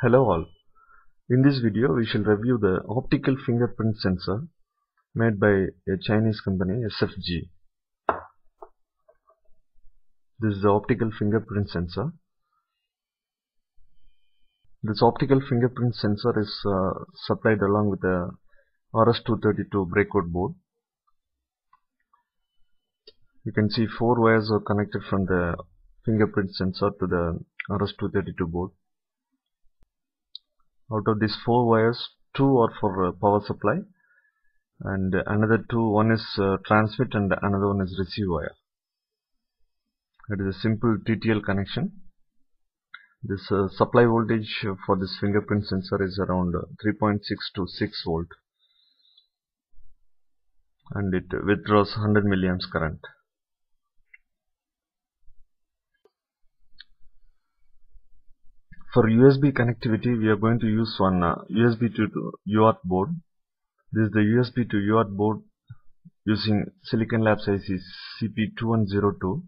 Hello all. In this video we shall review the optical fingerprint sensor made by a Chinese company SFG. This is the optical fingerprint sensor. This optical fingerprint sensor is uh, supplied along with a RS-232 breakout board. You can see four wires are connected from the fingerprint sensor to the RS-232 board. Out of these four wires, two are for uh, power supply and another two, one is uh, transmit and another one is receive wire. It is a simple TTL connection. This uh, supply voltage for this fingerprint sensor is around 3.6 to 6 volt and it withdraws 100 milliamps current. For USB connectivity, we are going to use one uh, USB to UART board. This is the USB to UART board using Silicon Labs IC CP2102.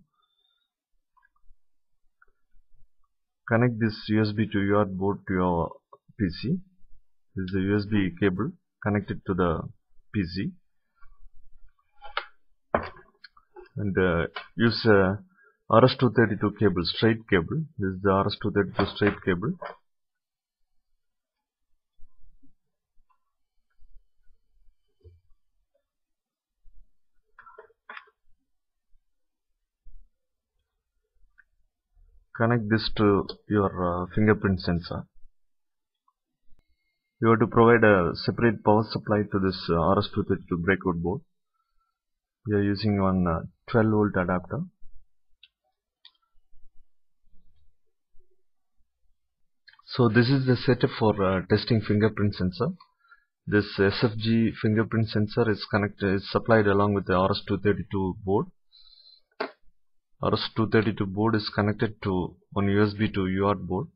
Connect this USB to UART board to your PC. This is the USB cable connected to the PC. And uh, use uh, RS-232 cable, straight cable. This is the RS-232 straight cable. Connect this to your uh, fingerprint sensor. You have to provide a separate power supply to this uh, RS-232 breakout board. We are using one uh, 12 volt adapter. So this is the setup for uh, testing fingerprint sensor. This SFG fingerprint sensor is connected, is supplied along with the RS-232 board. RS-232 board is connected to one USB to UART board,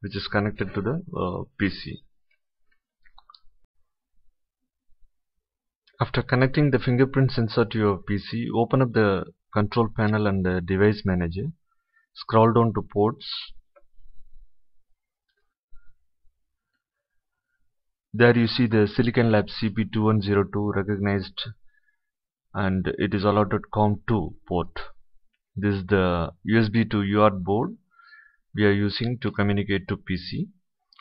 which is connected to the uh, PC. After connecting the fingerprint sensor to your PC, open up the control panel and the device manager scroll down to ports. There you see the Silicon Labs CP2102 recognized and it is allotted COM2 port. This is the USB to UART board we are using to communicate to PC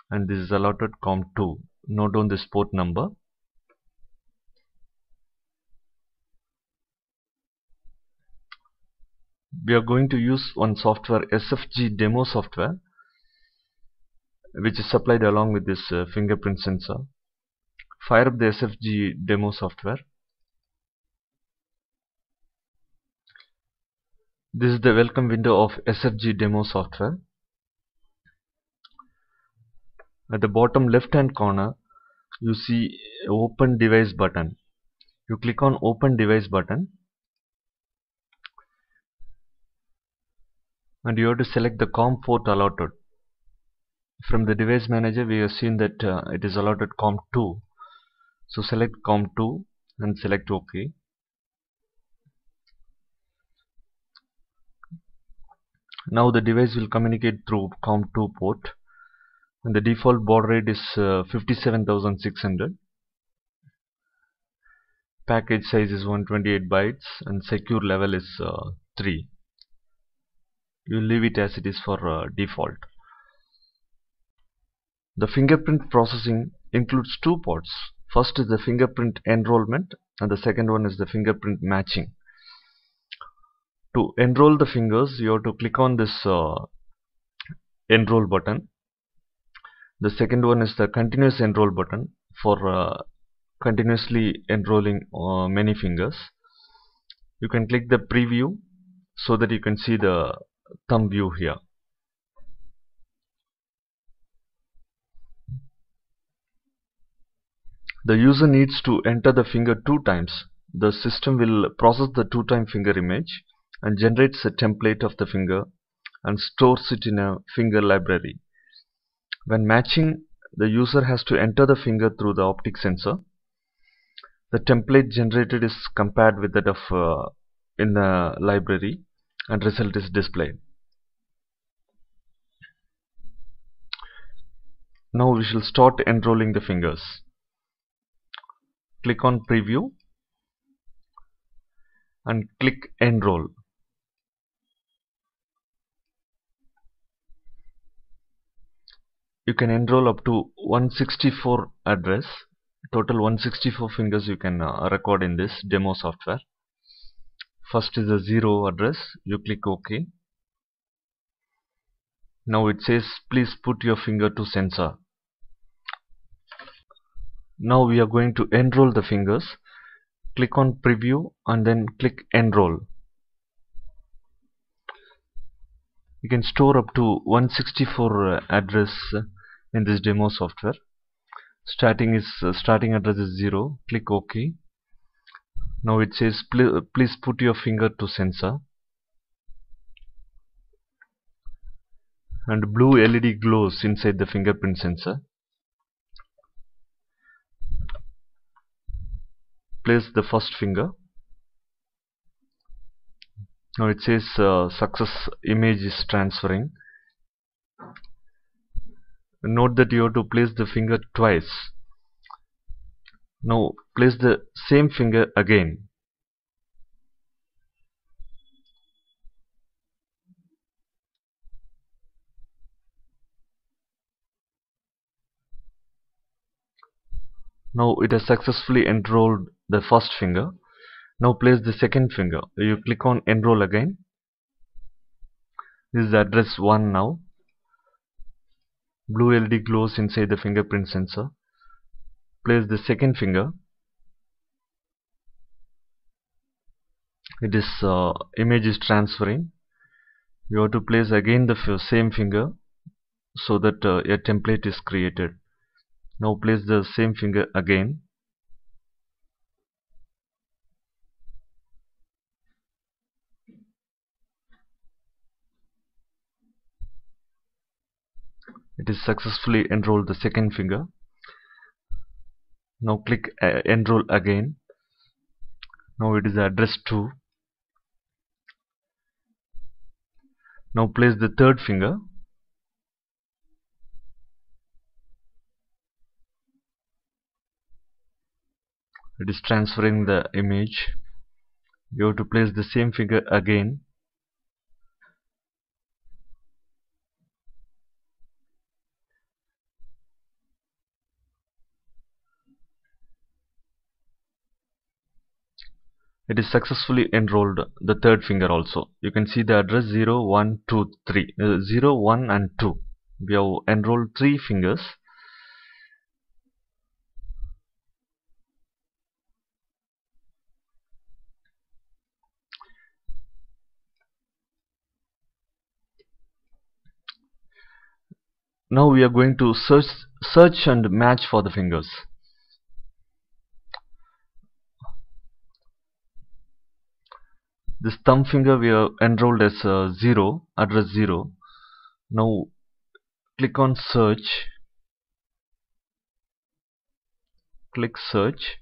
and this is allotted COM2 note down this port number we are going to use one software SFG demo software which is supplied along with this uh, fingerprint sensor. Fire up the SFG demo software. This is the welcome window of SFG demo software. At the bottom left hand corner you see open device button. You click on open device button and you have to select the COM port allotted. From the device manager we have seen that uh, it is allotted COM2. So select COM2 and select OK. Now the device will communicate through COM2 port and the default baud rate is uh, 57600 package size is 128 bytes and secure level is uh, 3 you leave it as it is for uh, default. The fingerprint processing includes two parts. First is the fingerprint enrollment and the second one is the fingerprint matching. To enroll the fingers you have to click on this uh, enroll button. The second one is the continuous enroll button for uh, continuously enrolling uh, many fingers. You can click the preview so that you can see the thumb view here. The user needs to enter the finger two times. The system will process the two time finger image and generates a template of the finger and stores it in a finger library. When matching, the user has to enter the finger through the optic sensor. The template generated is compared with that of uh, in the library and result is displayed. Now we shall start enrolling the fingers. Click on preview and click enroll. You can enroll up to 164 address. Total 164 fingers you can uh, record in this demo software first is the zero address. You click ok. Now it says please put your finger to sensor. Now we are going to enroll the fingers. Click on preview and then click enroll. You can store up to 164 uh, address uh, in this demo software. Starting is uh, starting address is 0 click ok now it says please put your finger to sensor. And blue LED glows inside the fingerprint sensor. Place the first finger. Now it says uh, success image is transferring. Note that you have to place the finger twice. Now place the same finger again. Now it has successfully enrolled the first finger. Now place the second finger. You click on enroll again. This is address 1 now. Blue LED glows inside the fingerprint sensor. Place the second finger it is uh, image is transferring. You have to place again the same finger so that uh, a template is created. Now place the same finger again. It is successfully enrolled the second finger. Now click uh, enroll again. Now it is address 2 now place the third finger. It is transferring the image. You have to place the same finger again it is successfully enrolled. The third finger also. You can see the address 0 1 2 3 uh, 0 1 and 2 we have enrolled three fingers. Now we are going to search search and match for the fingers this thumb finger we have enrolled as uh, 0 address 0 now click on search. Click search.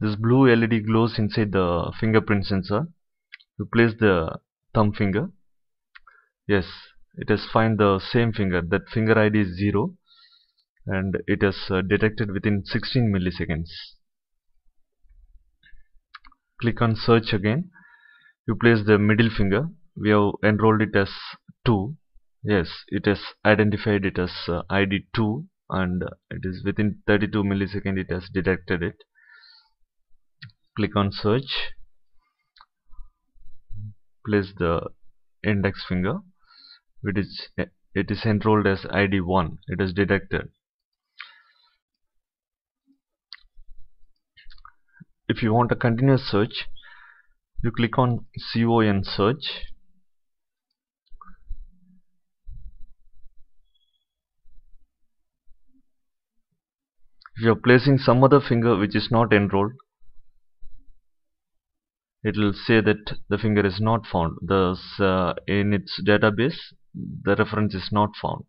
This blue LED glows inside the fingerprint sensor. You place the thumb finger. Yes it has find the same finger. That finger ID is 0 and it has uh, detected within 16 milliseconds click on search again. You place the middle finger. We have enrolled it as 2 yes it has identified it as uh, ID 2 and it is within 32 millisecond it has detected it. Click on search. Place the index finger. It is it is enrolled as id 1 it is detected if you want a continuous search you click on CON search. If you are placing some other finger which is not enrolled it will say that the finger is not found. Thus uh, in its database the reference is not found